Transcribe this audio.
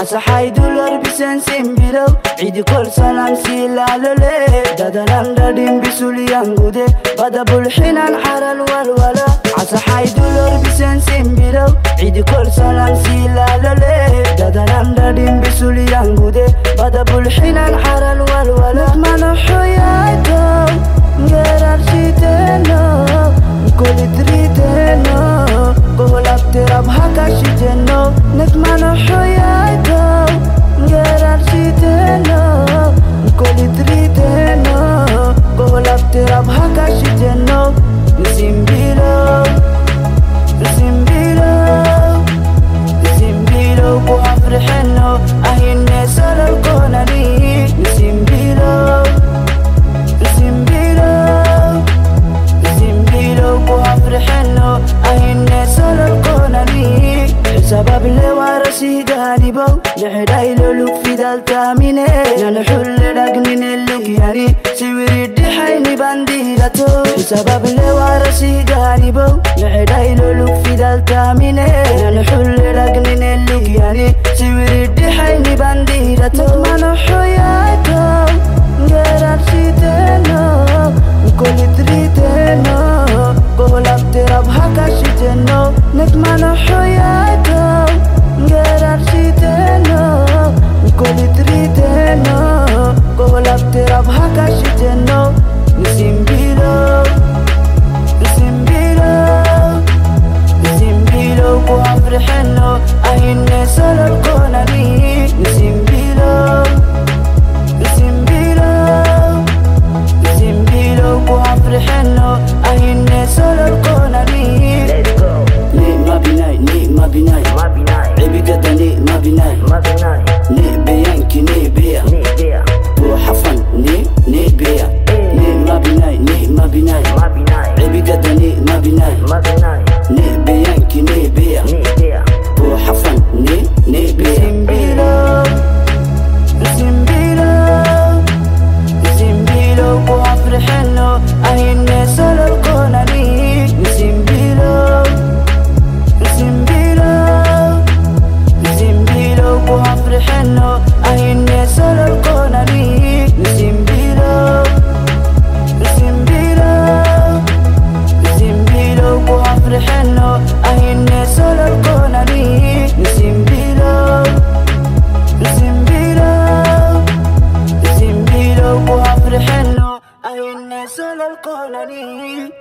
asaxay dul warbisen simbilow cidi kol salam silaalole dadalandadhin bisulyangude bada bulxinan xaral walwala asaxay dul warbisen simbilow cidi kol salam silaalole dadalandadhin bisulyangude bada bulxinan xaral walwala manaxoyayto ngerarshiteno kolidriteno koholabtirab hakashiteno Nagmanahoy شي قالبو لحداي لولو في دالتاميني نالحل راقنين اللي ياري يعني، سيوري الدحيني بانديراتو بسبب لي وارا شي قالبو لحداي لولو في دالتاميني نالحل راقنين اللي ياري يعني، سيوري الدحيني بانديراتو مطمانو حياتو غير عرشي تنو مكولي تريتو. tera bhaka shijeno nisimbiro nisimbiro nisimbiro kwa afriheno ahine solo alkona ni solo ni let's go. Ni mabinai ni mabinai mabinai ni mabinai mabinai mabinay Mabinai. ni beyanki ni beya Ni dia. buuxafan ni القنانين